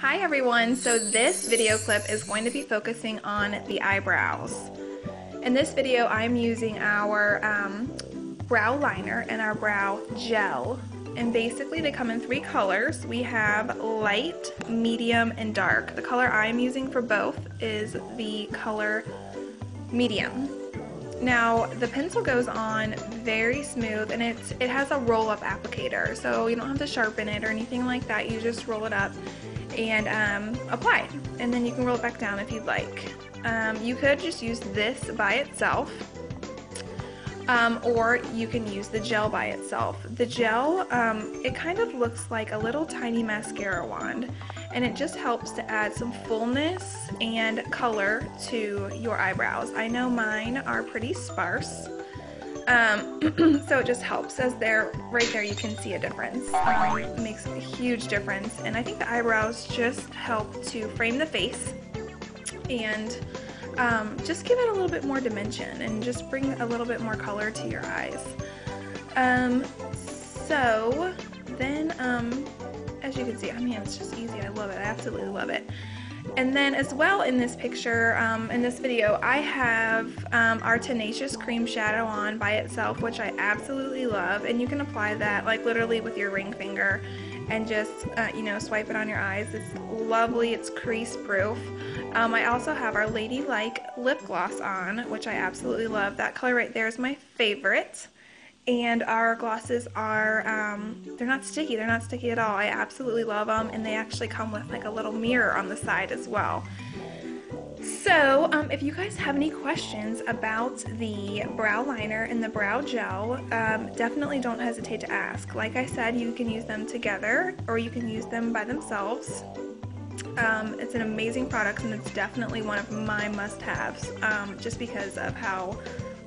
Hi everyone, so this video clip is going to be focusing on the eyebrows. In this video I'm using our um, brow liner and our brow gel and basically they come in three colors. We have light, medium, and dark. The color I'm using for both is the color medium. Now the pencil goes on very smooth and it's it has a roll-up applicator so you don't have to sharpen it or anything like that. You just roll it up and um, apply it. And then you can roll it back down if you'd like. Um, you could just use this by itself um, or you can use the gel by itself. The gel, um, it kind of looks like a little tiny mascara wand and it just helps to add some fullness and color to your eyebrows. I know mine are pretty sparse. Um, so it just helps as they're right there you can see a difference um, makes a huge difference and I think the eyebrows just help to frame the face and um, just give it a little bit more dimension and just bring a little bit more color to your eyes. Um, so then, um, as you can see, I mean, it's just easy. I love it. I absolutely love it. And then as well in this picture, um, in this video, I have um, our Tenacious Cream Shadow on by itself, which I absolutely love. And you can apply that like literally with your ring finger and just, uh, you know, swipe it on your eyes. It's lovely. It's crease proof. Um, I also have our Ladylike lip gloss on, which I absolutely love. That color right there is my favorite. And our glosses are, um, they're not sticky. They're not sticky at all. I absolutely love them. And they actually come with like a little mirror on the side as well. So, um, if you guys have any questions about the brow liner and the brow gel, um, definitely don't hesitate to ask. Like I said, you can use them together or you can use them by themselves. Um, it's an amazing product and it's definitely one of my must-haves um, just because of how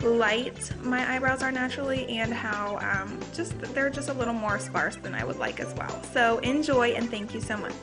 light my eyebrows are naturally and how um, just they're just a little more sparse than I would like as well. So enjoy and thank you so much.